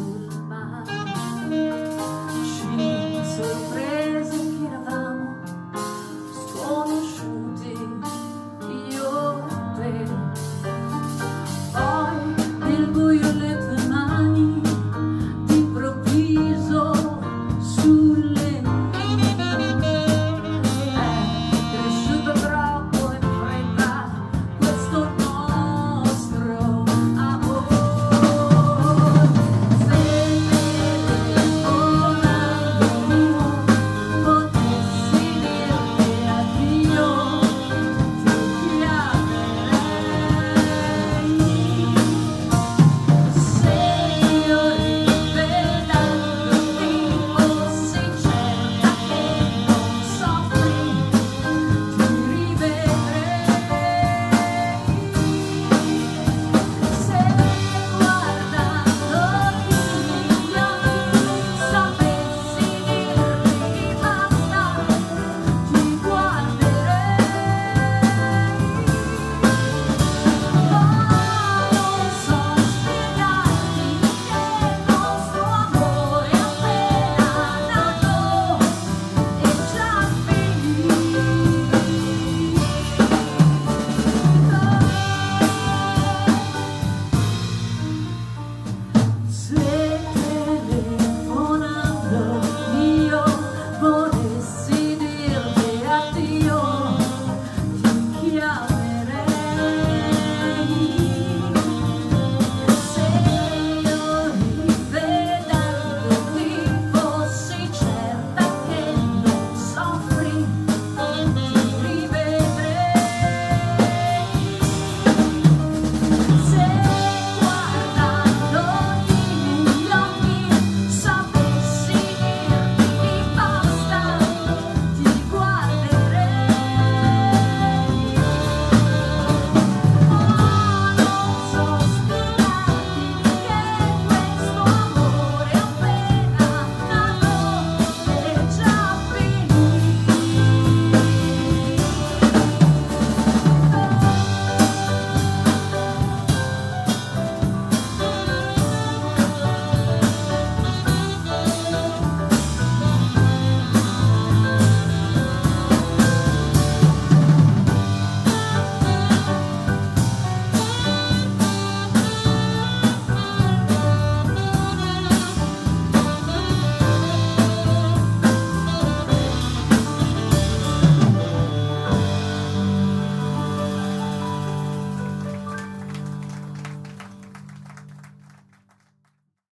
明白